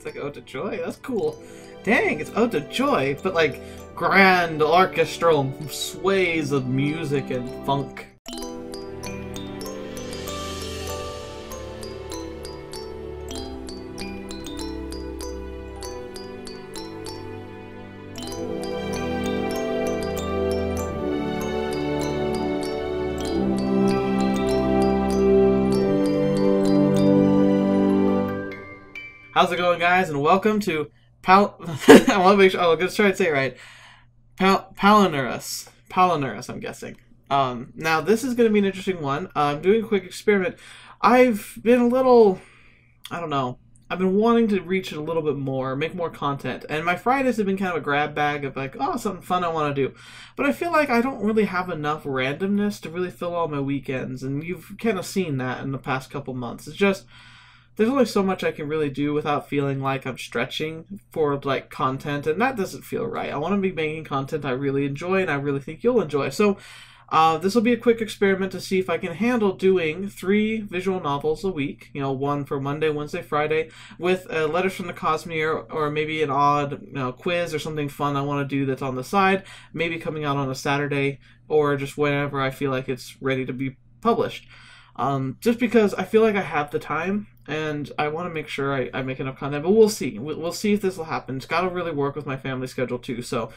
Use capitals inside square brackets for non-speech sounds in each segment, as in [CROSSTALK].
It's like Ode to Joy. That's cool. Dang, it's Ode to Joy, but like grand orchestral sways of music and funk. How's it going, guys? And welcome to Pal. [LAUGHS] I want to make sure. Oh, I'm gonna try to say it right. Pal Palinurus. Palinurus, I'm guessing. Um, now this is gonna be an interesting one. Uh, I'm doing a quick experiment. I've been a little. I don't know. I've been wanting to reach it a little bit more, make more content, and my Fridays have been kind of a grab bag of like, oh, something fun I want to do. But I feel like I don't really have enough randomness to really fill all my weekends, and you've kind of seen that in the past couple months. It's just there's only so much I can really do without feeling like I'm stretching for like content, and that doesn't feel right. I want to be making content I really enjoy and I really think you'll enjoy. So, uh, this will be a quick experiment to see if I can handle doing three visual novels a week. You know, one for Monday, Wednesday, Friday, with uh, letters from the Cosmere, or maybe an odd you know, quiz or something fun I want to do that's on the side. Maybe coming out on a Saturday, or just whenever I feel like it's ready to be published. Um, just because I feel like I have the time and I want to make sure I, I make enough content. But we'll see. We'll, we'll see if this will happen. It's got to really work with my family schedule too. So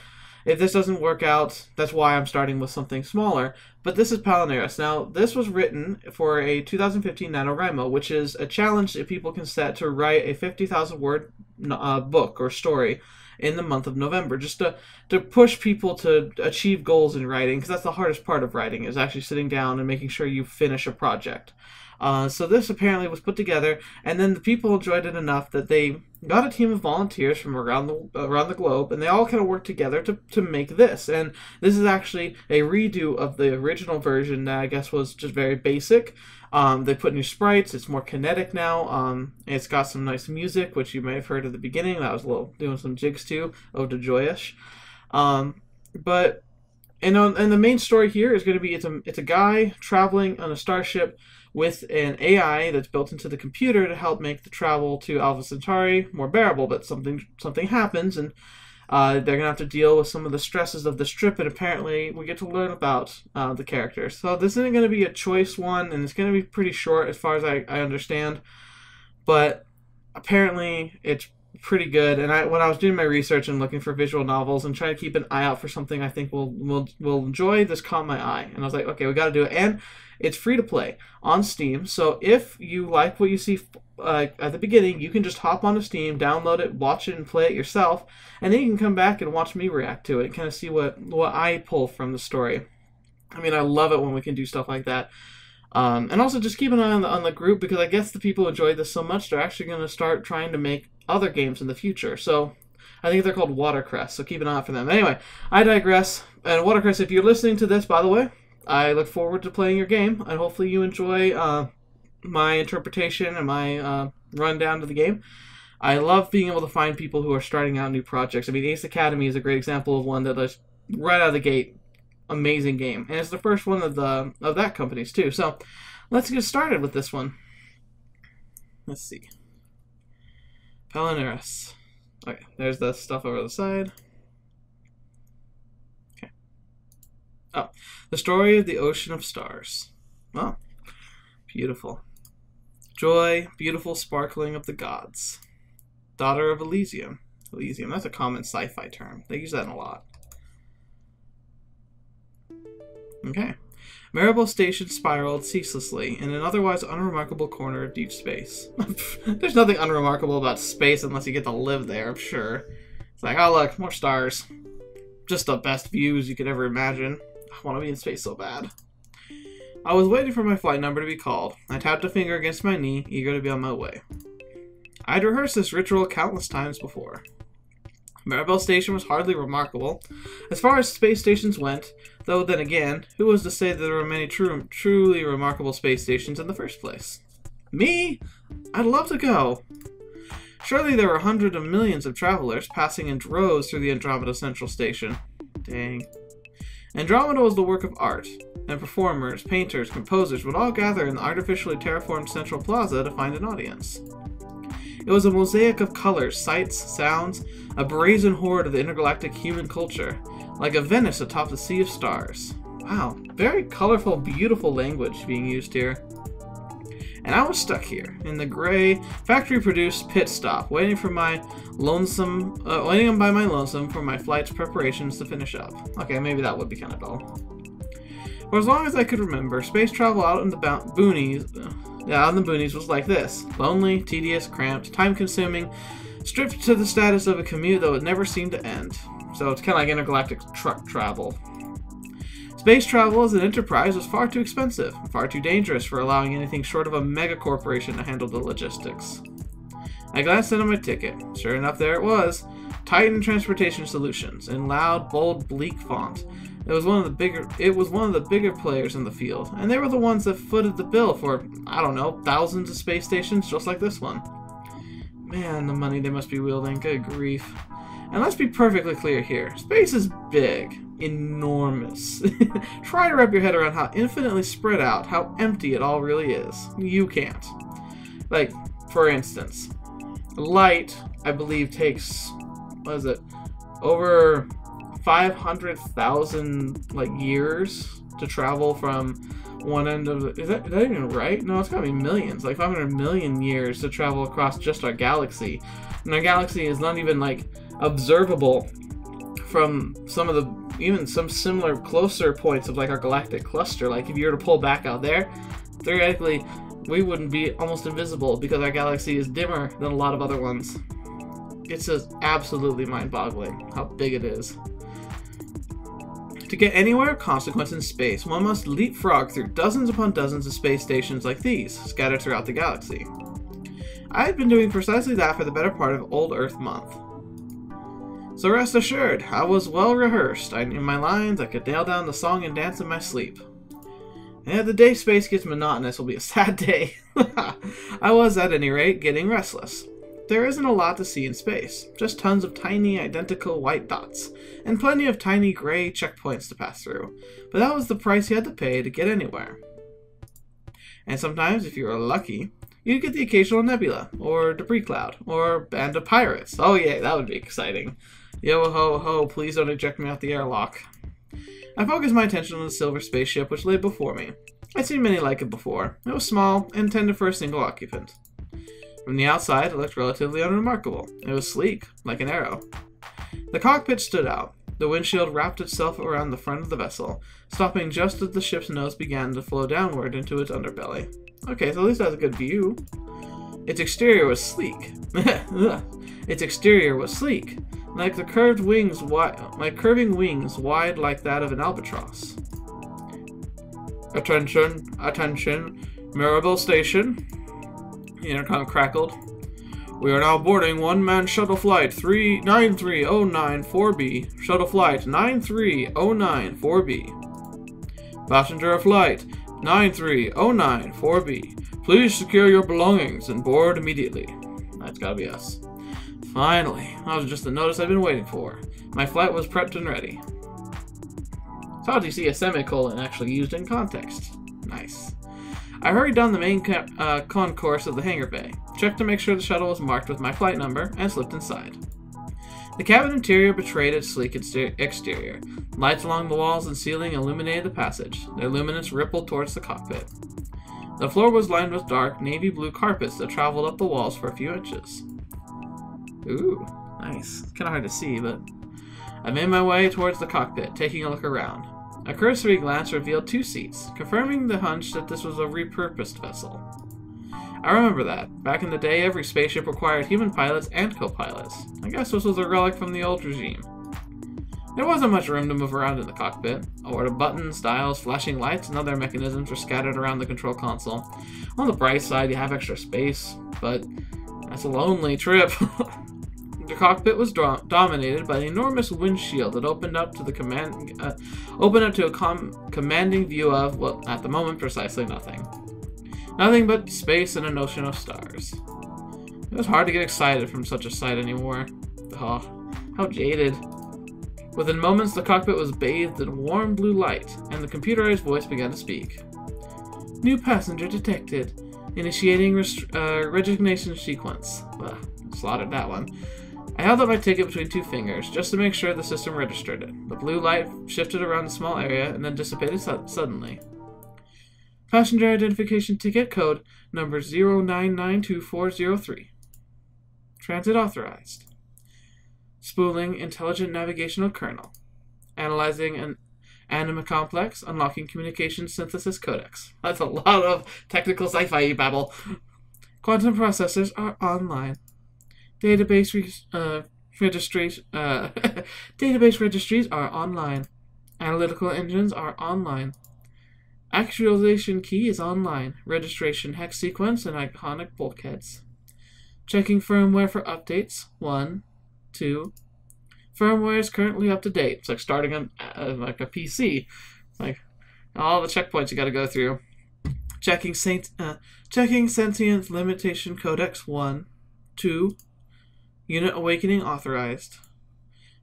if this doesn't work out, that's why I'm starting with something smaller. But this is Palinurus. Now, this was written for a 2015 NaNoWriMo, which is a challenge that people can set to write a 50,000 word uh, book or story in the month of November, just to, to push people to achieve goals in writing, because that's the hardest part of writing, is actually sitting down and making sure you finish a project. Uh, so this apparently was put together, and then the people enjoyed it enough that they got a team of volunteers from around the around the globe, and they all kind of worked together to, to make this. And this is actually a redo of the original version that I guess was just very basic. Um, they put new sprites. It's more kinetic now. Um, it's got some nice music, which you may have heard at the beginning. That was a little doing some jigs too. Oh, to joyous. Um, but and on, and the main story here is going to be it's a it's a guy traveling on a starship with an AI that's built into the computer to help make the travel to Alpha Centauri more bearable. But something something happens, and uh, they're gonna have to deal with some of the stresses of the strip. And apparently, we get to learn about uh, the characters. So this isn't gonna be a choice one, and it's gonna be pretty short as far as I, I understand. But apparently, it's pretty good. And I, when I was doing my research and looking for visual novels and trying to keep an eye out for something I think will will will enjoy, this caught my eye, and I was like, okay, we got to do it. And it's free to play on Steam. So if you like what you see uh, at the beginning, you can just hop onto Steam, download it, watch it, and play it yourself, and then you can come back and watch me react to it, and kind of see what what I pull from the story. I mean, I love it when we can do stuff like that. Um, and also just keep an eye on the, on the group because I guess the people who enjoy this so much they're actually going to start trying to make other games in the future. So I think they're called Watercress, so keep an eye out for them. Anyway, I digress. And Watercress, if you're listening to this, by the way, I look forward to playing your game, and hopefully you enjoy uh, my interpretation and my uh, rundown to the game. I love being able to find people who are starting out new projects. I mean, Ace Academy is a great example of one that is right out of the gate, amazing game, and it's the first one of the of that company's too. So, let's get started with this one. Let's see. Palinurus. Okay, there's the stuff over the side. Okay. Oh, the story of the ocean of stars. Oh, beautiful. Joy, beautiful sparkling of the gods. Daughter of Elysium. Elysium, that's a common sci fi term. They use that a lot. Okay. Maribel Station spiraled ceaselessly in an otherwise unremarkable corner of deep space. [LAUGHS] There's nothing unremarkable about space unless you get to live there, I'm sure. It's like, oh look, more stars. Just the best views you could ever imagine. I want to be in space so bad. I was waiting for my flight number to be called. I tapped a finger against my knee, eager to be on my way. I'd rehearsed this ritual countless times before. Maribel Station was hardly remarkable, as far as space stations went, though then again, who was to say that there were many true, truly remarkable space stations in the first place? Me? I'd love to go. Surely there were hundreds of millions of travelers passing in droves through the Andromeda Central Station. Dang. Andromeda was the work of art, and performers, painters, composers would all gather in the artificially terraformed Central Plaza to find an audience. It was a mosaic of colors, sights, sounds, a brazen horde of the intergalactic human culture, like a Venice atop the sea of stars. Wow, very colorful, beautiful language being used here. And I was stuck here in the gray, factory-produced pit stop, waiting for my lonesome, uh, waiting by my lonesome for my flight's preparations to finish up. Okay, maybe that would be kind of dull. For as long as I could remember, space travel out in the boonies, uh, out in the boonies was like this: lonely, tedious, cramped, time-consuming, stripped to the status of a commute that would never seem to end. So it's kind of like intergalactic truck travel. Space travel as an enterprise was far too expensive, far too dangerous for allowing anything short of a mega corporation to handle the logistics. I glanced at my ticket. Sure enough, there it was. Titan Transportation Solutions in loud, bold, bleak font. It was one of the bigger it was one of the bigger players in the field, and they were the ones that footed the bill for, I don't know, thousands of space stations just like this one. Man, the money they must be wielding, good grief. And let's be perfectly clear here. Space is big enormous. [LAUGHS] Try to wrap your head around how infinitely spread out, how empty it all really is. You can't. Like, for instance, light, I believe, takes, what is it, over 500,000, like, years to travel from one end of the, is that, is that even right? No, it's gotta be millions, like 500 million years to travel across just our galaxy. And our galaxy is not even, like, observable from some of the even some similar closer points of like our galactic cluster. Like if you were to pull back out there, theoretically, we wouldn't be almost invisible because our galaxy is dimmer than a lot of other ones. It's just absolutely mind-boggling how big it is. To get anywhere of consequence in space, one must leapfrog through dozens upon dozens of space stations like these, scattered throughout the galaxy. I had been doing precisely that for the better part of Old Earth Month. So rest assured, I was well rehearsed. I knew my lines, I could nail down the song and dance in my sleep. And the day space gets monotonous will be a [LAUGHS] sad day. [LAUGHS] I was, at any rate, getting restless. There isn't a lot to see in space, just tons of tiny, identical white dots, and plenty of tiny gray checkpoints to pass through. But that was the price you had to pay to get anywhere. And sometimes, if you were lucky, you'd get the occasional nebula, or debris cloud, or band of pirates. Oh yeah, that would be exciting. Yo ho ho, please don't eject me out the airlock. I focused my attention on the silver spaceship which lay before me. I'd seen many like it before. It was small, and intended for a single occupant. From the outside, it looked relatively unremarkable. It was sleek, like an arrow. The cockpit stood out. The windshield wrapped itself around the front of the vessel, stopping just as the ship's nose began to flow downward into its underbelly. Okay, so at least it has a good view. Its exterior was sleek. [LAUGHS] its exterior was sleek, like the curved wings wide, like curving wings wide like that of an albatross. Attention, attention, Mirabel Station. The intercom crackled. We are now boarding one-man shuttle flight 39309-4B. Shuttle flight 93094B. Passenger of flight 93094B. Please secure your belongings and board immediately. That's gotta be us. Finally, that was just the notice I've been waiting for. My flight was prepped and ready. It's odd to see a semicolon actually used in context. Nice. I hurried down the main uh, concourse of the hangar bay, checked to make sure the shuttle was marked with my flight number, and slipped inside. The cabin interior betrayed its sleek exterior. Lights along the walls and ceiling illuminated the passage. Their luminance rippled towards the cockpit. The floor was lined with dark, navy blue carpets that traveled up the walls for a few inches. Ooh, nice. Kind of hard to see, but I made my way towards the cockpit, taking a look around. A cursory glance revealed two seats, confirming the hunch that this was a repurposed vessel. I remember that. Back in the day, every spaceship required human pilots and co-pilots. I guess this was a relic from the old regime. There wasn't much room to move around in the cockpit. A lot of buttons, dials, flashing lights, and other mechanisms were scattered around the control console. On the bright side, you have extra space, but that's a lonely trip. [LAUGHS] The cockpit was do dominated by an enormous windshield that opened up to the command, uh, opened up to a com commanding view of, well, at the moment, precisely nothing. Nothing but space and an ocean of stars. It was hard to get excited from such a sight anymore. Oh, how jaded. Within moments, the cockpit was bathed in warm blue light, and the computerized voice began to speak. New passenger detected. Initiating uh, resignation sequence. Ugh, slaughtered that one. I held up my ticket between two fingers, just to make sure the system registered it. The blue light shifted around a small area and then dissipated su- suddenly. Passenger identification ticket code number 099243. Transit authorized. Spooling intelligent navigational kernel. Analyzing an anima complex, unlocking communication synthesis codex. That's a lot of technical sci fi babble. Quantum processors are online. Database re- uh, registries uh, [LAUGHS] database registries are online. Analytical engines are online. Actualization key is online. Registration hex sequence and iconic bulkheads. Checking firmware for updates. One, two. Firmware is currently up to date. It's like starting on uh, like a PC. Like all the checkpoints you got to go through. Checking saint, uh, checking sentience limitation codex one, two. Unit awakening authorized.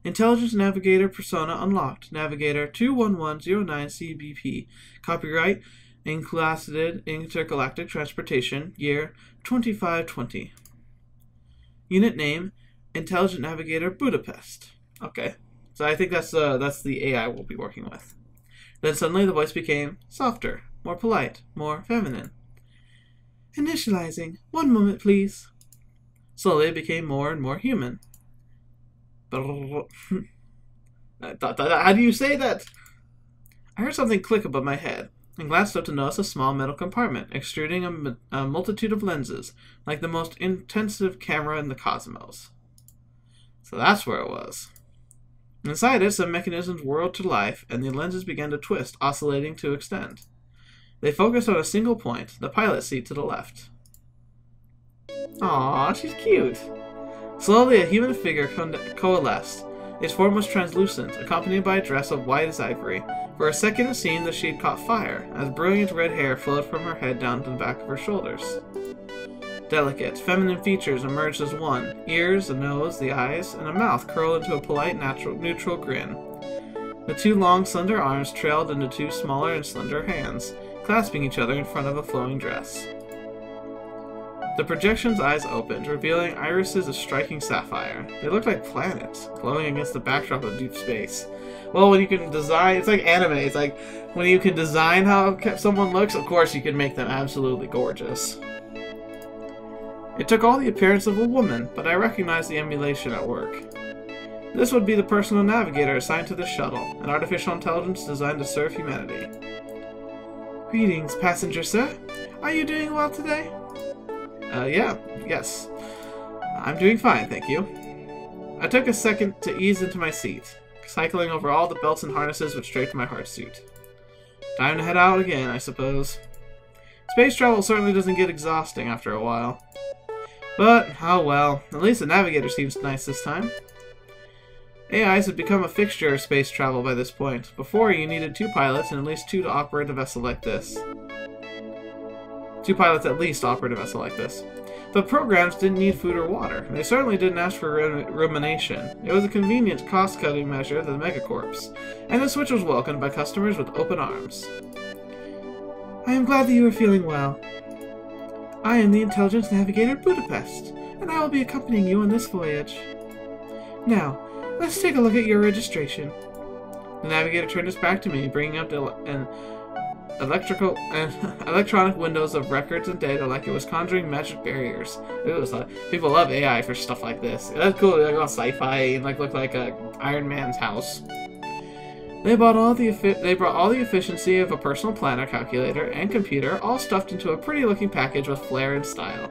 Intelligence Navigator Persona unlocked. Navigator 21109CBP. Copyright Inclassidated Intergalactic Transportation, year 2520. Unit name Intelligent Navigator Budapest. Okay. So I think that's uh that's the AI we'll be working with. Then suddenly the voice became softer, more polite, more feminine. Initializing. One moment, please. Slowly it became more and more human. [LAUGHS] How do you say that? I heard something click above my head and glanced up to notice a small metal compartment extruding a, a, multitude of lenses, like the most intensive camera in the cosmos. So that's where it was. Inside it, some mechanisms whirled to life, and the lenses began to twist, oscillating to extend. They focused on a single point, the pilot seat to the left. Aww, she's cute. Slowly, a human figure co coalesced. Its form was translucent, accompanied by a dress of white as ivory. For a second, it seemed that she had caught fire, as brilliant red hair flowed from her head down to the back of her shoulders. Delicate, feminine features emerged as one ears, a nose, the eyes, and a mouth curled into a polite, natural, neutral grin. The two long, slender arms trailed into two smaller and slender hands, clasping each other in front of a flowing dress. The projection's eyes opened, revealing irises of striking sapphire. They looked like planets, glowing against the backdrop of deep space. Well, when you can design, it's like anime. It's like when you can design how someone looks, of course you can make them absolutely gorgeous. It took all the appearance of a woman, but I recognized the emulation at work. This would be the personal navigator assigned to the shuttle, an artificial intelligence designed to serve humanity. Greetings, passenger sir. Are you doing well today? Uh, yeah, yes. I'm doing fine, thank you. I took a second to ease into my seat, cycling over all the belts and harnesses which draped my hard suit. Time to head out again, I suppose. Space travel certainly doesn't get exhausting after a while. But, oh well, at least the navigator seems nice this time. AIs had become a fixture of space travel by this point. Before, you needed two pilots and at least two to operate a vessel like this. Two pilots at least operate a vessel like this. The programs didn't need food or water. They certainly didn't ask for rumination. It was a convenient, cost-cutting measure of the megacorps, and the switch was welcomed by customers with open arms. I am glad that you are feeling well. I am the Intelligence Navigator Budapest, and I will be accompanying you on this voyage. Now, let's take a look at your registration. The navigator turned his back to me, bringing up an electrical eh, and [LAUGHS] electronic windows of records and data like it was conjuring magic barriers. It was like people love AI for stuff like this. That's cool. Like all sci-fi and like look like a Iron Man's house. They bought all the they brought all the efficiency of a personal planner, calculator, and computer, all stuffed into a pretty-looking package with flair and style.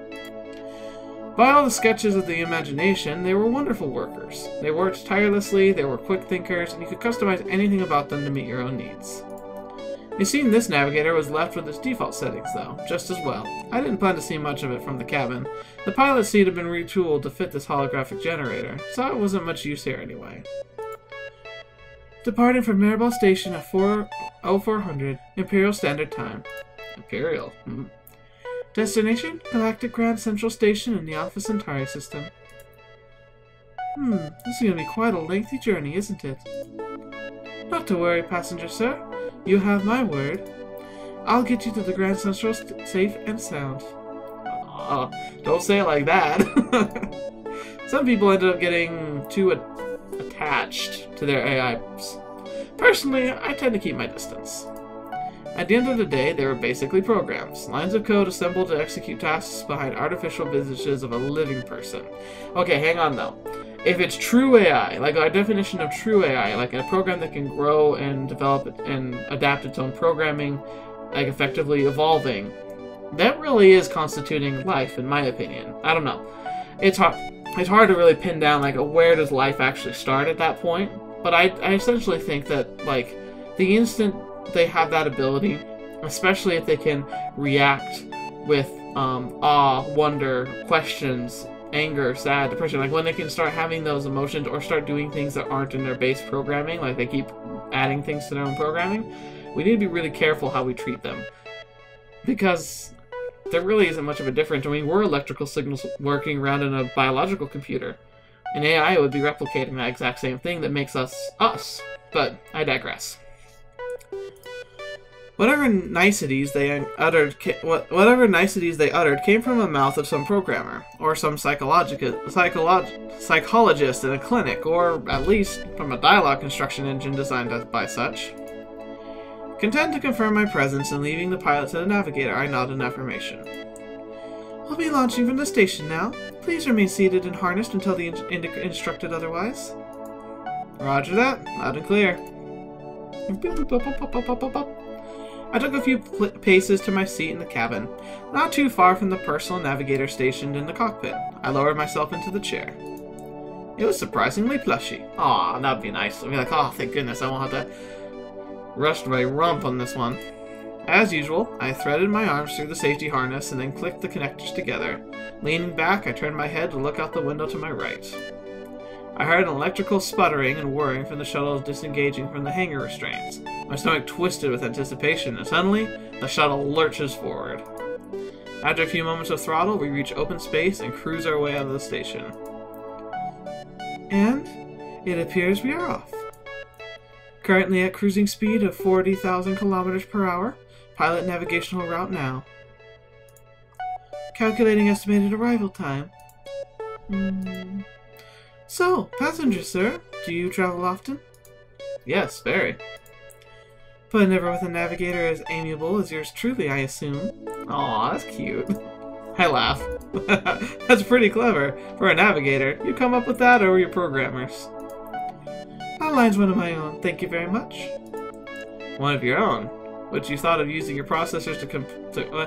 By all the sketches of the imagination, they were wonderful workers. They worked tirelessly, they were quick thinkers, and you could customize anything about them to meet your own needs. It seemed this navigator was left with its default settings, though, just as well. I didn't plan to see much of it from the cabin. The pilot seat had been retooled to fit this holographic generator, so it wasn't much use here anyway. Departing from Maribel Station at 40400 Imperial Standard Time. Imperial. Hmm. Destination? Galactic Grand Central Station in the Alpha Centauri system. Hmm, this is going to be quite a lengthy journey, isn't it? Not to worry, passenger sir. You have my word. I'll get you to the Grand Central safe and sound. Uh, don't say it like that. [LAUGHS] Some people end up getting too attached to their AIs. Personally, I tend to keep my distance. At the end of the day, they were basically programs, lines of code assembled to execute tasks behind artificial visages of a living person. Okay, hang on though. If it's true AI, like our definition of true AI, like a program that can grow and develop and adapt its own programming, like effectively evolving, that really is constituting life, in my opinion. I don't know. It's hard. It's hard to really pin down like where does life actually start at that point. But I, I essentially think that like the instant they have that ability, especially if they can react with um, awe, wonder, questions, anger, sad, depression. Like when they can start having those emotions or start doing things that aren't in their base programming, like they keep adding things to their own programming, we need to be really careful how we treat them. Because there really isn't much of a difference. I mean, we're electrical signals working around in a biological computer. An AI would be replicating that exact same thing that makes us us. But I digress. Whatever niceties they uttered, whatever niceties they uttered, came from the mouth of some programmer or some psychologist in a clinic, or at least from a dialogue construction engine designed by such. Content to confirm my presence and leaving the pilot to the navigator, I nod in affirmation. We'll be launching from the station now. Please remain seated and harnessed until the in instructed otherwise. Roger that. Loud and clear. I took a few paces to my seat in the cabin, not too far from the personal navigator stationed in the cockpit. I lowered myself into the chair. It was surprisingly plushy. Aw, that'd be nice. I'd be like, oh, thank goodness, I won't have to rest my rump on this one. As usual, I threaded my arms through the safety harness and then clicked the connectors together. Leaning back, I turned my head to look out the window to my right. I heard an electrical sputtering and whirring from the shuttle disengaging from the hangar restraints. My stomach twisted with anticipation, and suddenly, the shuttle lurches forward. After a few moments of throttle, we reach open space and cruise our way out of the station. And it appears we are off. Currently at cruising speed of 40,000 kilometers per hour. Pilot navigational route now. Calculating estimated arrival time. Mm. So, passenger, sir, do you travel often? Yes, very. But never with a navigator as amiable as yours truly, I assume. Aw, that's cute. I laugh. [LAUGHS] that's pretty clever. For a navigator, you come up with that or your programmers? That line's one of my own, thank you very much. One of your own? Which you thought of using your processors to, comp to uh,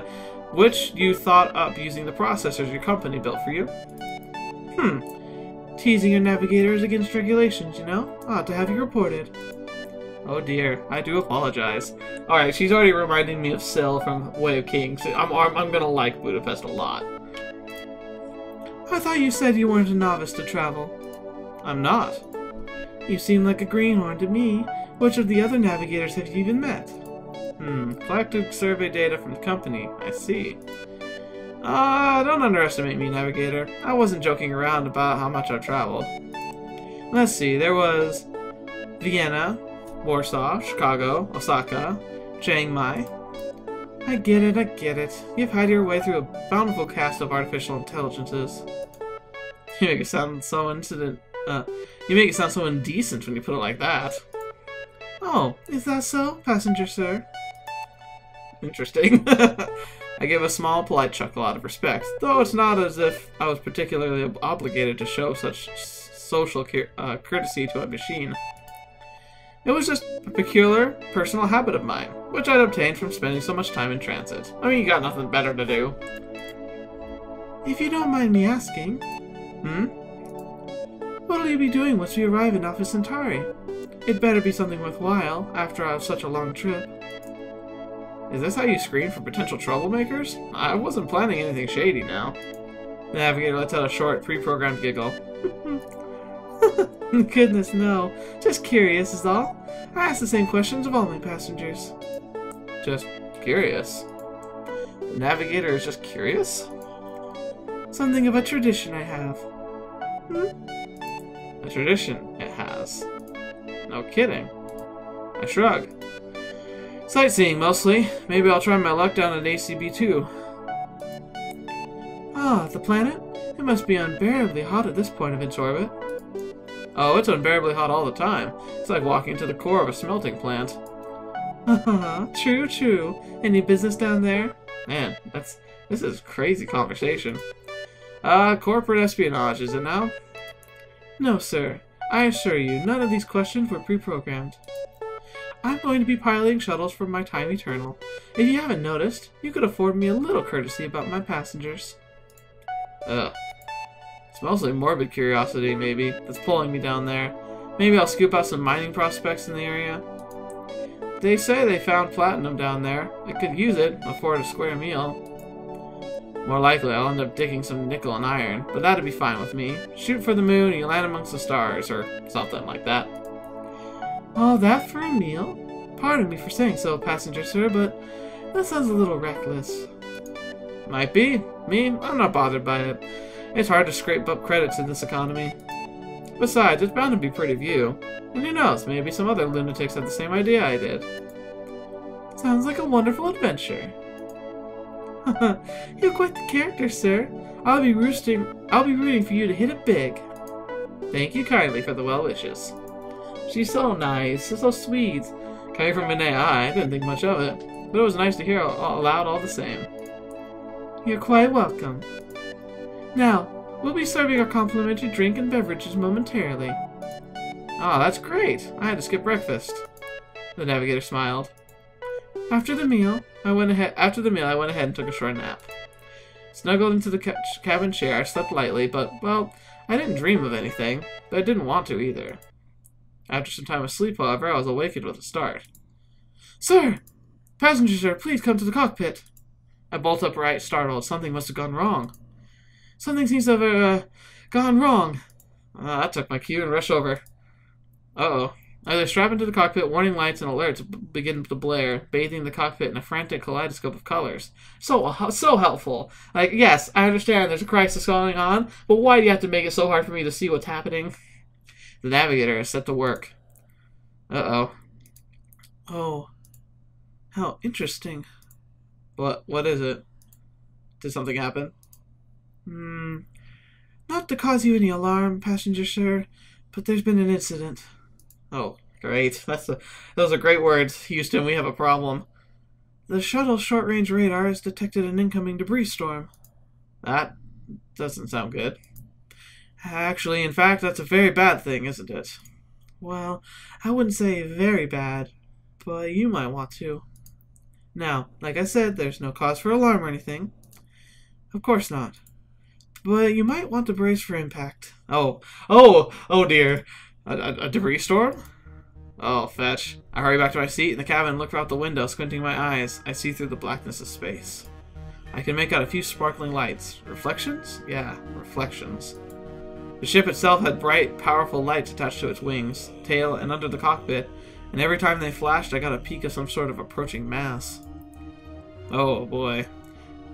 which you thought up using the processors your company built for you? Hmm. Teasing your navigators against regulations, you know? Ought to have you reported. Oh dear, I do apologize. Alright, she's already reminding me of Syl from Way of Kings. I'm, I'm, I'm gonna like Budapest a lot. I thought you said you weren't a novice to travel. I'm not. You seem like a greenhorn to me. Which of the other navigators have you even met? Hmm, collected survey data from the company. I see. Ah, uh, don't underestimate me, Navigator. I wasn't joking around about how much I've traveled. Let's see, there was Vienna, Warsaw, Chicago, Osaka, Chiang Mai. I get it, I get it. You've had your way through a bountiful cast of artificial intelligences. You make it sound so incident. Uh, you make it sound so indecent when you put it like that. Oh, is that so, passenger sir? Interesting. [LAUGHS] I give a small, polite chuckle out of respect, though it's not as if I was particularly obligated to show such social uh, courtesy to a machine. It was just a peculiar personal habit of mine, which I'd obtained from spending so much time in transit. I mean, you got nothing better to do. If you don't mind me asking. Hmm? What'll you be doing once we arrive in Alpha Centauri? It better be something worthwhile, after such a long trip. Is this how you screen for potential troublemakers? I wasn't planning anything shady now. The navigator lets out a short, pre-programmed giggle. [LAUGHS] [LAUGHS] Goodness, no. Just curious is all. I ask the same questions of all my passengers. Just curious? The navigator is just curious? Something of a tradition I have. Hmm? A tradition it has. No kidding. I shrug. Sightseeing, mostly. Maybe I'll try my luck down at ACB too. Ah, the planet? It must be unbearably hot at this point of its orbit. Oh, it's unbearably hot all the time. It's like walking to the core of a smelting plant. [LAUGHS] True, true. Any business down there? Man, that's this is crazy conversation. Uh, corporate espionage, is it now? No, sir. I assure you, none of these questions were pre-programmed. I'm going to be piloting shuttles for my time eternal. If you haven't noticed, you could afford me a little courtesy about my passengers. Ugh. It's mostly morbid curiosity, maybe, that's pulling me down there. Maybe I'll scoop out some mining prospects in the area. They say they found platinum down there. I could use it, afford a square meal. More likely, I'll end up digging some nickel and iron, but that'd be fine with me. Shoot for the moon, and you land amongst the stars, or something like that. All that for a meal? Pardon me for saying so, passenger sir, but that sounds a little reckless. Might be. Me, I'm not bothered by it. It's hard to scrape up credits in this economy. Besides, it's bound to be pretty view. And who knows, maybe some other lunatics had the same idea I did. Sounds like a wonderful adventure. [LAUGHS] You're quite the character, sir. I'll be roosting I'll be rooting for you to hit it big. Thank you kindly for the well wishes. She's so nice, she's so sweet. Coming from Minei, I didn't think much of it, but it was nice to hear aloud all the same. You're quite welcome. Now, we'll be serving our complimentary drink and beverages momentarily. Oh, that's great. I had to skip breakfast. The navigator smiled. After the meal, I went ahead. After the meal, I went ahead and took a short nap. Snuggled into the ca cabin chair, I slept lightly, but well, I didn't dream of anything, but I didn't want to either. After some time of sleep, however, I was awakened with a start. Sir! Passenger, sir, please come to the cockpit. I bolt upright, startled. Something must have gone wrong. Something seems to have uh, gone wrong. Uh, that took my cue and rush over. Uh-oh. As I strap into the cockpit, warning lights and alerts begin to blare, bathing the cockpit in a frantic kaleidoscope of colors. So, uh, so helpful. Like, yes, I understand there's a crisis going on, but why do you have to make it so hard for me to see what's happening? The navigator is set to work. Uh-oh. Oh. How interesting. What, what is it? Did something happen? Hmm. Not to cause you any alarm, passenger sir, but there's been an incident. Oh, great. [LAUGHS] That's a, those are great words, Houston. We have a problem. The shuttle short-range radar has detected an incoming debris storm. That doesn't sound good. Actually, in fact, that's a very bad thing, isn't it? Well, I wouldn't say very bad, but you might want to. Now, like I said, there's no cause for alarm or anything. Of course not. But you might want to brace for impact. Oh, oh, oh dear. A, a, a, debris storm? Oh, fetch. I hurry back to my seat in the cabin and look out the window, squinting my eyes. I see through the blackness of space. I can make out a few sparkling lights. Reflections? Yeah, reflections. The ship itself had bright, powerful lights attached to its wings, tail, and under the cockpit, and every time they flashed, I got a peek of some sort of approaching mass. Oh boy.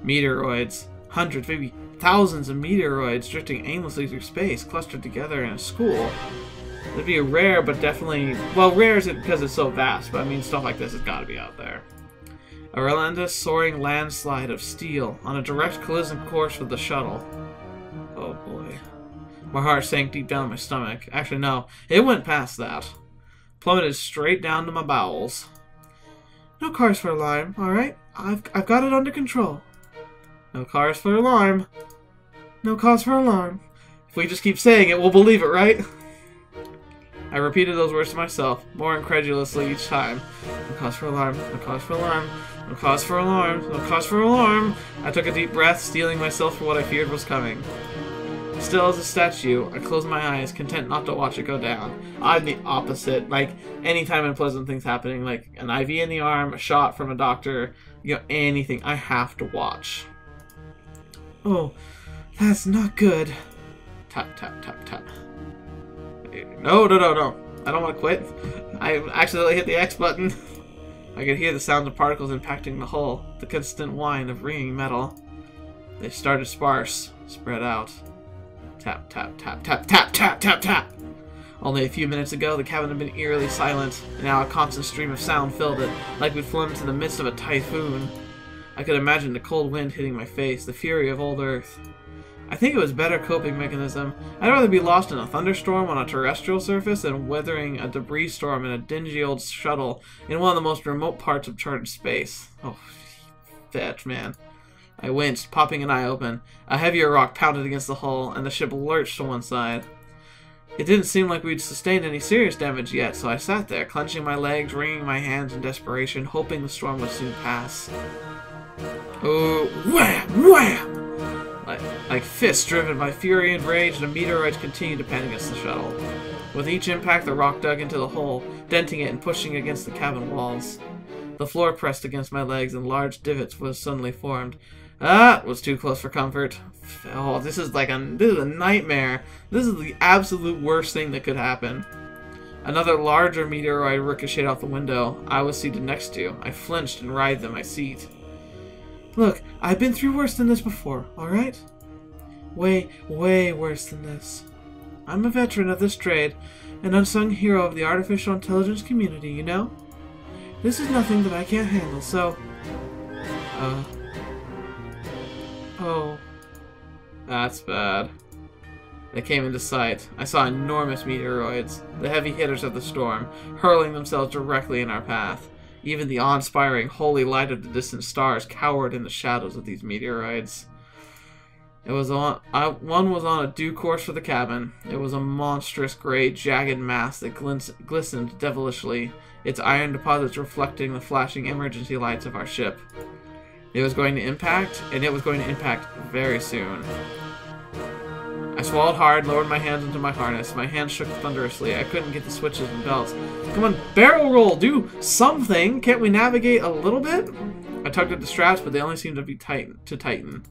Meteoroids. Hundreds, maybe thousands of meteoroids drifting aimlessly through space, clustered together in a school. It'd be a rare, but definitely... Well, rare is it because it's so vast, but I mean, stuff like this has got to be out there. A relentless, soaring landslide of steel on a direct collision course with the shuttle. Oh boy. My heart sank deep down in my stomach. Actually, no. It went past that. Plummeted straight down to my bowels. No cars for alarm, alright? I've, I've got it under control. No cars for alarm. No cause for alarm. If we just keep saying it, we'll believe it, right? I repeated those words to myself, more incredulously each time. No cause for alarm, no cause for alarm, no cause for alarm, no cause for alarm. I took a deep breath, steeling myself for what I feared was coming. Still as a statue, I close my eyes, content not to watch it go down. I'm the opposite. Like, anytime unpleasant things happening, like an IV in the arm, a shot from a doctor, you know, anything, I have to watch. Oh, that's not good. Tap, tap, tap, tap. No, no, no, no. I don't want to quit. I accidentally hit the X button. I could hear the sound of particles impacting the hull, the constant whine of ringing metal. They started sparse, spread out. Tap, tap, tap, tap, tap, tap, tap, tap. Only a few minutes ago, the cabin had been eerily silent, and now a constant stream of sound filled it, like we'd flown into the midst of a typhoon. I could imagine the cold wind hitting my face, the fury of old Earth. I think it was better coping mechanism. I'd rather be lost in a thunderstorm on a terrestrial surface than weathering a debris storm in a dingy old shuttle in one of the most remote parts of charted space. Oh, fetch, man. I winced, popping an eye open. A heavier rock pounded against the hull, and the ship lurched to one side. It didn't seem like we'd sustained any serious damage yet, so I sat there, clenching my legs, wringing my hands in desperation, hoping the storm would soon pass. Oh, wham! Wham! Like, fists driven by fury and rage, the meteoroids continued to pan against the shuttle. With each impact, the rock dug into the hole, denting it and pushing against the cabin walls. The floor pressed against my legs, and large divots was suddenly formed. Ah, was too close for comfort. Oh, this is like a this is a nightmare. This is the absolute worst thing that could happen. Another larger meteorite ricocheted off the window I was seated next to. I flinched and writhed in my seat. Look, I've been through worse than this before, alright? Way, way worse than this. I'm a veteran of this trade, an unsung hero of the artificial intelligence community, you know? This is nothing that I can't handle, so... Uh... Oh. That's bad. They came into sight. I saw enormous meteoroids, the heavy hitters of the storm, hurling themselves directly in our path. Even the awe-inspiring holy light of the distant stars cowered in the shadows of these meteoroids. It was on. I, one was on a due course for the cabin. It was a monstrous gray, jagged mass that glins, glistened devilishly, its iron deposits reflecting the flashing emergency lights of our ship. It was going to impact, and it was going to impact very soon. I swallowed hard, lowered my hands into my harness. My hands shook thunderously. I couldn't get the switches and belts. Come on, barrel roll! Do something! Can't we navigate a little bit? I tugged at the straps, but they only seemed to be tight to tighten.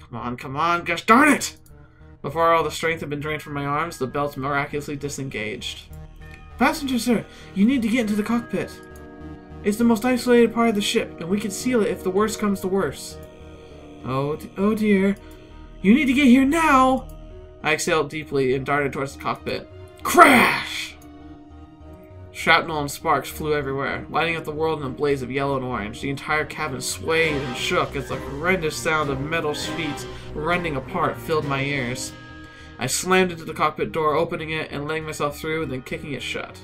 Come on, come on, gosh darn it! Before all the strength had been drained from my arms, the belts miraculously disengaged. Passenger, sir, you need to get into the cockpit. It's the most isolated part of the ship, and we can seal it if the worst comes to worst. Oh, oh dear. You need to get here now! I exhaled deeply and darted towards the cockpit. Crash! Shrapnel and sparks flew everywhere, lighting up the world in a blaze of yellow and orange. The entire cabin swayed and shook as the horrendous sound of metal sheets rending apart filled my ears. I slammed into the cockpit door, opening it and letting myself through, then kicking it shut.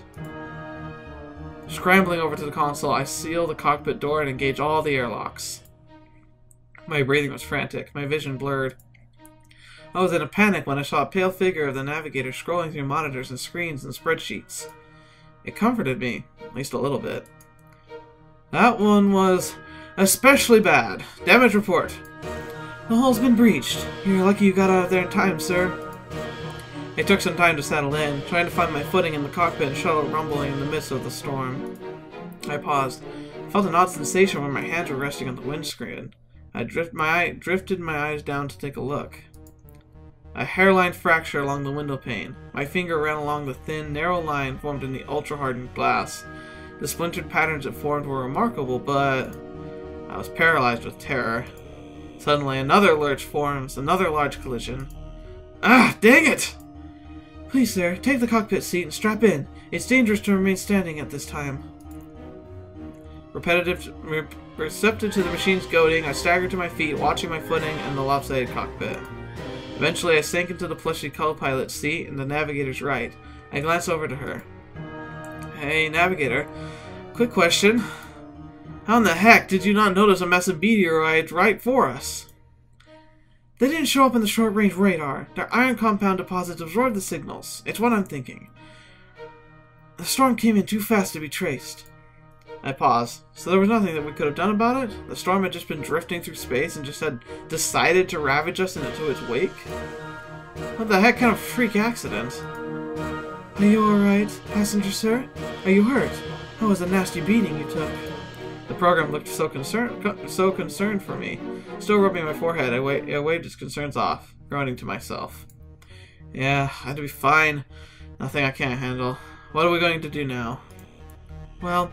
Scrambling over to the console, I seal the cockpit door and engage all the airlocks. My breathing was frantic, my vision blurred. I was in a panic when I saw a pale figure of the navigator scrolling through monitors and screens and spreadsheets. It comforted me, at least a little bit. That one was especially bad. Damage report. The hull's been breached. You're lucky you got out of there in time, sir. It took some time to settle in, trying to find my footing in the cockpit and shuttle rumbling in the midst of the storm. I paused. Felt an odd sensation when my hands were resting on the windscreen. I drift my drifted my eyes down to take a look. A hairline fracture along the window pane. My finger ran along the thin, narrow line formed in the ultra-hardened glass. The splintered patterns it formed were remarkable, but I was paralyzed with terror. Suddenly, another lurch forms, another large collision. Ah, dang it! Please, sir, take the cockpit seat and strap in. It's dangerous to remain standing at this time. Repetitive, re receptive to the machine's goading, I staggered to my feet, watching my footing and the lopsided cockpit. Eventually, I sank into the plushy co-pilot's seat and the navigator's right. I glanced over to her. Hey, navigator. Quick question. How in the heck did you not notice a massive meteorite right for us? They didn't show up in the short-range radar. Their iron compound deposits absorbed the signals. It's what I'm thinking. The storm came in too fast to be traced. I paused. So there was nothing that we could have done about it? The storm had just been drifting through space and just had decided to ravage us into its wake? What the heck kind of freak accident? Are you alright, passenger sir? Are you hurt? That was a nasty beating you took. The program looked so concerned, so concerned for me. Still rubbing my forehead, I, wa I waved his concerns off, groaning to myself. Yeah, I had to be fine. Nothing I can't handle. What are we going to do now? Well,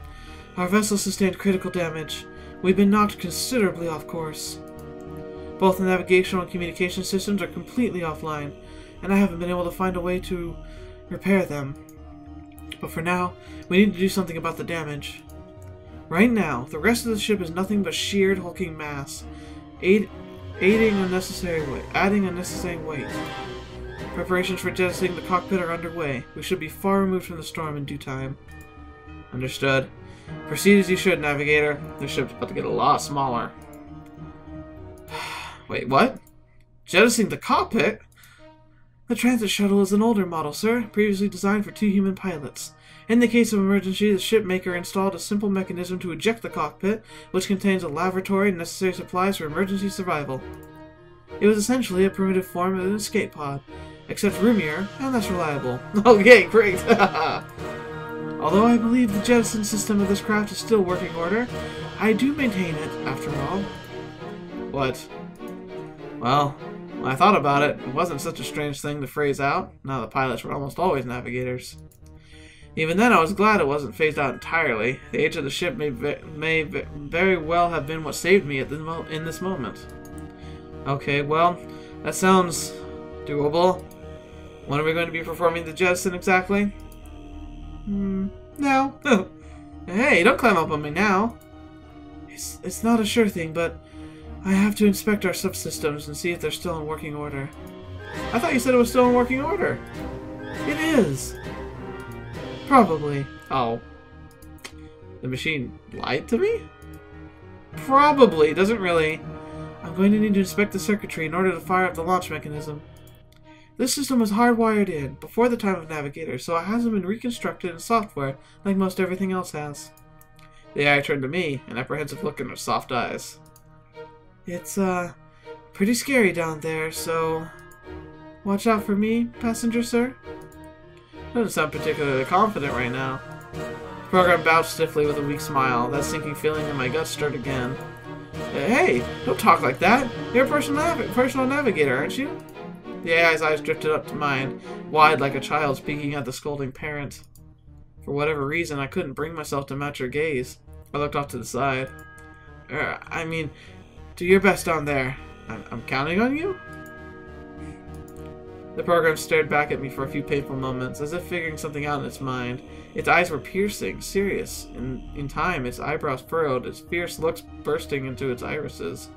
our vessel sustained critical damage. We've been knocked considerably off course. Both the navigational and communication systems are completely offline, and I haven't been able to find a way to repair them. But for now, we need to do something about the damage. Right now, the rest of the ship is nothing but sheared, hulking mass. Aid Aiding unnecessary weight. Adding unnecessary weight. Preparations for jettisoning the cockpit are underway. We should be far removed from the storm in due time. Understood. Proceed as you should, Navigator. The ship's about to get a lot smaller. [SIGHS] Wait, what? Jettisoning the cockpit? The transit shuttle is an older model, sir, previously designed for two human pilots. In the case of emergency, the shipmaker installed a simple mechanism to eject the cockpit, which contains a laboratory and necessary supplies for emergency survival. It was essentially a primitive form of an escape pod, except roomier and less reliable. [LAUGHS] Okay, great! [LAUGHS] Although I believe the jettison system of this craft is still working order, I do maintain it, after all. What? Well, when I thought about it, it wasn't such a strange thing to phrase out. Now the pilots were almost always navigators. Even then, I was glad it wasn't phased out entirely. The age of the ship may, may very well have been what saved me at the in this moment. Okay, well, that sounds doable. When are we going to be performing the jettison exactly? Hmm, no. [LAUGHS] hey, don't climb up on me now. It's, it's not a sure thing, but I have to inspect our subsystems and see if they're still in working order. I thought you said it was still in working order. It is. Probably. Oh. The machine lied to me? Probably. Doesn't really. I'm going to need to inspect the circuitry in order to fire up the launch mechanism. This system was hardwired in before the time of Navigator, so it hasn't been reconstructed in software like most everything else has. The AI turned to me, an apprehensive look in her soft eyes. It's, uh, pretty scary down there, so... Watch out for me, passenger sir? Doesn't sound particularly confident right now. Program bowed stiffly with a weak smile. That sinking feeling in my gut stirred again. Hey, don't talk like that. You're a personal, nav personal navigator, aren't you? The AI's eyes drifted up to mine, wide like a child's peeking at the scolding parent. For whatever reason, I couldn't bring myself to match her gaze. I looked off to the side. Er, I mean, do your best down there. I'm, I'm counting on you? The program stared back at me for a few painful moments, as if figuring something out in its mind. Its eyes were piercing, serious. and in time, its eyebrows furrowed, its fierce looks bursting into its irises.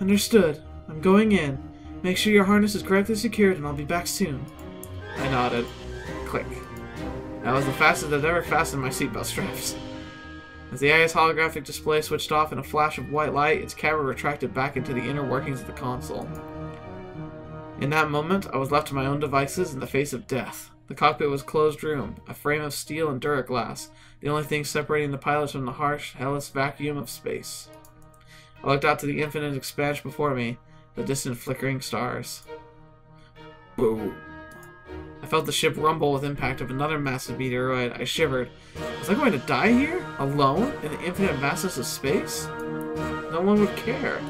Understood. I'm going in. Make sure your harness is correctly secured, and I'll be back soon. I nodded. Click. That was the fastest I'd ever fastened my seatbelt straps. As the AI's holographic display switched off in a flash of white light, its camera retracted back into the inner workings of the console. In that moment, I was left to my own devices in the face of death. The cockpit was a closed room, a frame of steel and duraglass, the only thing separating the pilots from the harsh, hellish vacuum of space. I looked out to the infinite expanse before me, the distant flickering stars. Boom. I felt the ship rumble with impact of another massive meteoroid. I shivered. Was I going to die here? Alone? In the infinite vastness of space? No one would care.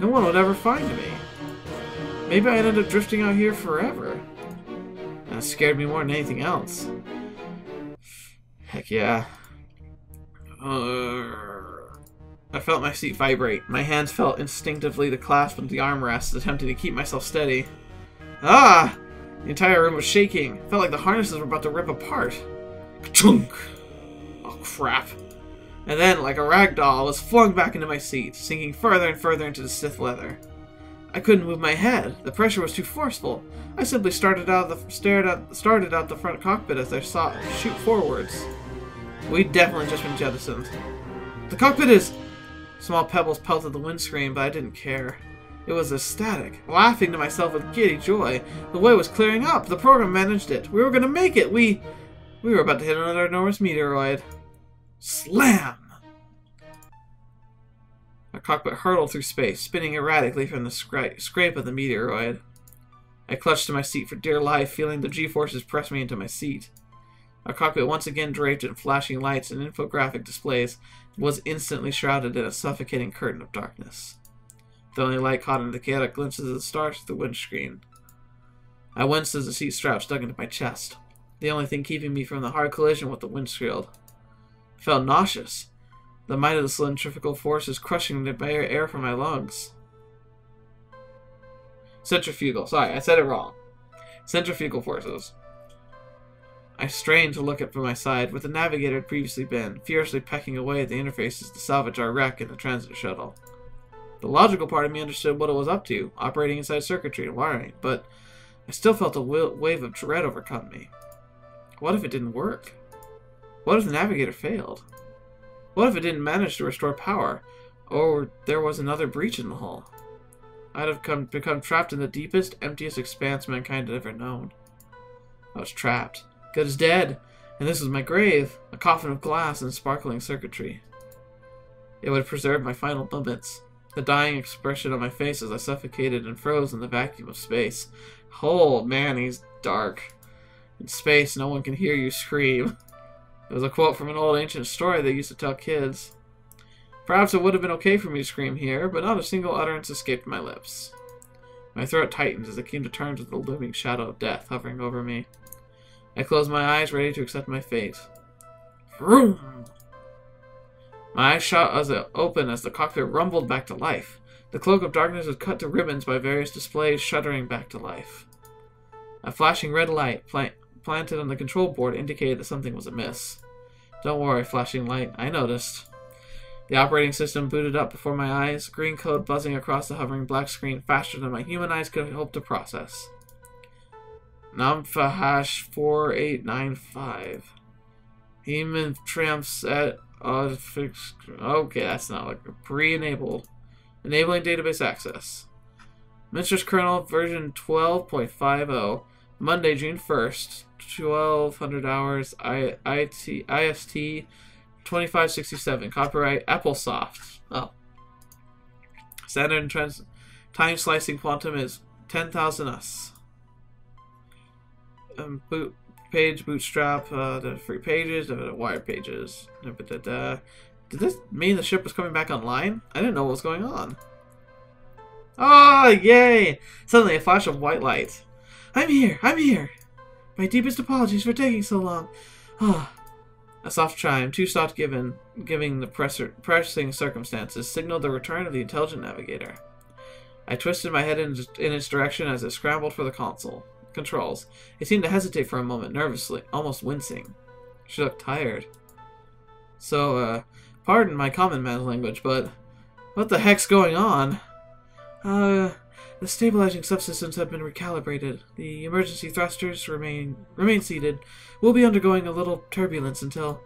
No one would ever find me. Maybe I'd end up drifting out here forever. That scared me more than anything else. Heck yeah. Uh, I felt my seat vibrate. My hands felt instinctively to clasp of the armrests, attempting to keep myself steady. Ah! The entire room was shaking. It felt like the harnesses were about to rip apart. Chunk! Oh, crap. And then, like a rag doll, I was flung back into my seat, sinking further and further into the stiff leather. I couldn't move my head. The pressure was too forceful. I simply started out the stared at started out the front cockpit as I saw shoot forwards. We'd definitely just been jettisoned. The cockpit is Small pebbles pelted the windscreen, but I didn't care. It was ecstatic, laughing to myself with giddy joy. The way was clearing up. The program managed it. We were going to make it. We... We were about to hit another enormous meteoroid. Slam! Our cockpit hurtled through space, spinning erratically from the scra scrape of the meteoroid. I clutched to my seat for dear life, feeling the g-forces press me into my seat. Our cockpit, once again draped in flashing lights and infographic displays, was instantly shrouded in a suffocating curtain of darkness. The only light caught in the chaotic glimpses of the stars through the windscreen. I winced as the seat strap stuck into my chest, the only thing keeping me from the hard collision with the windshield. I felt nauseous, the might of the centrifugal forces crushing the bare air from my lungs. Centrifugal. Sorry, I said it wrong. Centrifugal forces. I strained to look up from my side, where the navigator had previously been, furiously pecking away at the interfaces to salvage our wreck in the transit shuttle. The logical part of me understood what it was up to, operating inside circuitry and wiring, but I still felt a wave of dread overcome me. What if it didn't work? What if the navigator failed? What if it didn't manage to restore power? Or there was another breach in the hull? I'd have come, become trapped in the deepest, emptiest expanse mankind had ever known. I was trapped. Good as dead. And this was my grave, a coffin of glass and sparkling circuitry. It would preserve my final moments, the dying expression on my face as I suffocated and froze in the vacuum of space. Oh man, he's dark. In space, no one can hear you scream. [LAUGHS] It was a quote from an old ancient story they used to tell kids. Perhaps it would have been okay for me to scream here, but not a single utterance escaped my lips. My throat tightened as I came to terms with the looming shadow of death hovering over me. I closed my eyes, ready to accept my fate. Vroom! My eyes shot as open as the cockpit rumbled back to life. The cloak of darkness was cut to ribbons by various displays shuddering back to life. A flashing red light planted on the control board indicated that something was amiss. Don't worry, flashing light. I noticed. The operating system booted up before my eyes, green code buzzing across the hovering black screen faster than my human eyes could hope to process. Namfa hash 4895. Human tramps at uh, okay, that's not like pre-enabled. Enabling database access. Mistress Kernel version 12.50. Monday, June 1st, 1200 hours, I, IT, IST 2567. Copyright Applesoft. Oh. Standard trans time slicing quantum is 10,000 us. Um, boot page, bootstrap, uh, the free pages, the wired pages. Did this mean the ship was coming back online? I didn't know what was going on. Oh, yay! Suddenly, a flash of white light. I'm here! I'm here! My deepest apologies for taking so long. Ah. A soft chime, too soft given, giving the presser, pressing circumstances, signaled the return of the intelligent navigator. I twisted my head in, in its direction as it scrambled for the console controls. He seemed to hesitate for a moment, nervously, almost wincing. She looked tired. So, uh, pardon my common man language, but what the heck's going on? Uh, the stabilizing subsystems have been recalibrated. The emergency thrusters remain remain seated. We'll be undergoing a little turbulence until,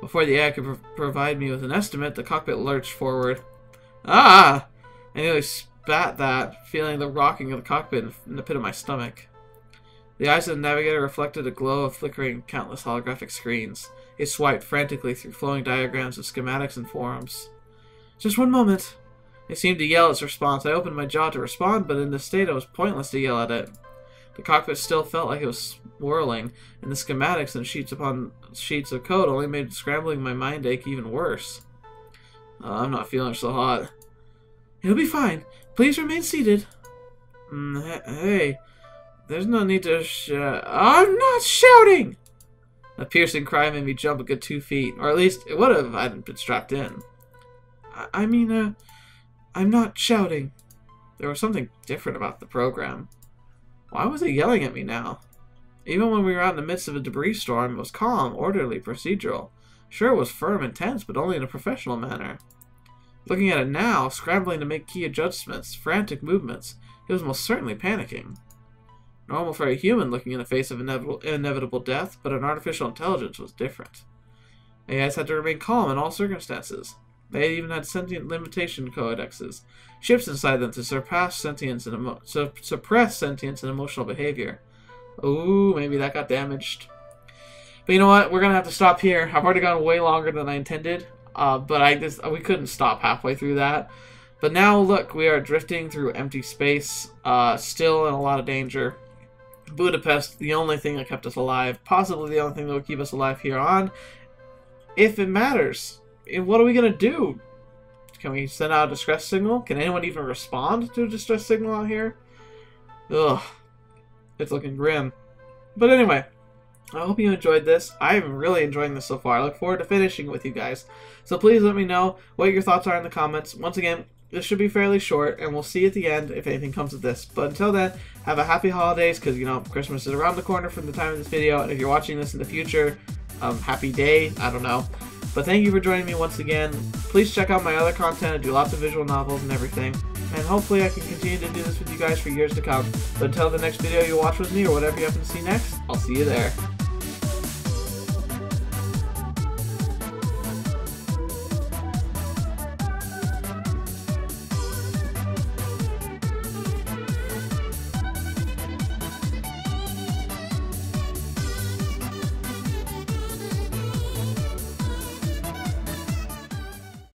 before the AI could pro provide me with an estimate, the cockpit lurched forward. Ah! I nearly spat that, feeling the rocking of the cockpit in the pit of my stomach. The eyes of the navigator reflected a glow of flickering countless holographic screens. It swiped frantically through flowing diagrams of schematics and forms. Just one moment. It seemed to yell its response. I opened my jaw to respond, but in this state it was pointless to yell at it. The cockpit still felt like it was swirling, and the schematics and sheets upon sheets of code only made scrambling my mind ache even worse. Uh, I'm not feeling so hot. It'll be fine. Please remain seated. Mm, hey, there's no need to shout. I'm not shouting! A piercing cry made me jump a good two feet, or at least it would have if I hadn't been strapped in. I, I mean, uh, I'm not shouting. There was something different about the program. Why was it yelling at me now? Even when we were out in the midst of a debris storm, it was calm, orderly, procedural. Sure, it was firm and tense, but only in a professional manner. Looking at it now, scrambling to make key adjustments, frantic movements, it was most certainly panicking. Normal for a human looking in the face of inevitable, inevitable death, but an artificial intelligence was different. AIs had to remain calm in all circumstances. They even had sentient limitation codexes, chips inside them to surpass sentience and emo- su suppress sentience and emotional behavior. Ooh, maybe that got damaged. But you know what? We're gonna have to stop here. I've already gone way longer than I intended, uh, but I just we couldn't stop halfway through that. But now look, we are drifting through empty space, uh, still in a lot of danger. Budapest, the only thing that kept us alive, possibly the only thing that will keep us alive here on, if it matters. And what are we going to do? Can we send out a distress signal? Can anyone even respond to a distress signal out here? Ugh. It's looking grim. But anyway, I hope you enjoyed this. I'm really enjoying this so far. I look forward to finishing with you guys. So please let me know what your thoughts are in the comments. Once again, this should be fairly short, and we'll see at the end if anything comes of this. But until then, have a happy holidays, because, you know, Christmas is around the corner from the time of this video, and if you're watching this in the future, um, happy day, I don't know. But thank you for joining me once again. Please check out my other content. I do lots of visual novels and everything. And hopefully I can continue to do this with you guys for years to come. But until the next video you watch with me or whatever you happen to see next, I'll see you there.